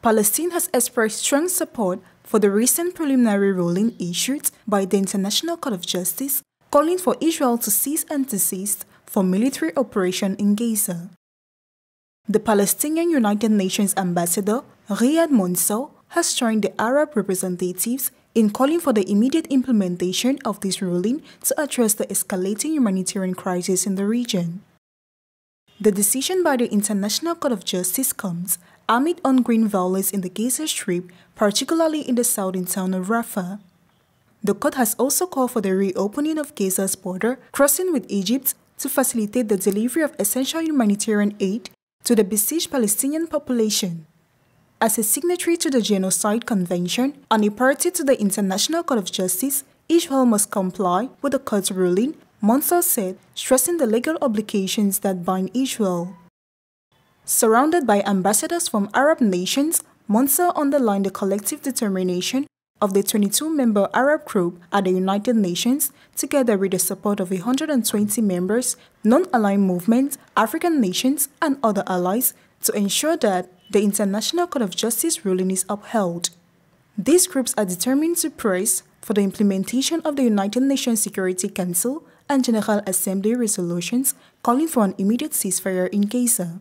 Palestine has expressed strong support for the recent preliminary ruling issued by the International Court of Justice calling for Israel to cease and desist from military operation in Gaza. The Palestinian United Nations ambassador, Riyad Mansour, has joined the Arab representatives in calling for the immediate implementation of this ruling to address the escalating humanitarian crisis in the region. The decision by the International Court of Justice comes amid ongoing violence in the Gaza Strip, particularly in the southern town of Rafah. The court has also called for the reopening of Gaza's border crossing with Egypt to facilitate the delivery of essential humanitarian aid to the besieged Palestinian population. As a signatory to the Genocide Convention and a party to the International Court of Justice, Israel must comply with the court's ruling, Mansour said, stressing the legal obligations that bind Israel. Surrounded by ambassadors from Arab nations, Mansour underlined the collective determination of the 22-member Arab group at the United Nations, together with the support of 120 members, non-aligned movements, African nations, and other allies, to ensure that the International Court of Justice ruling is upheld. These groups are determined to press for the implementation of the United Nations Security Council and General Assembly resolutions calling for an immediate ceasefire in Gaza.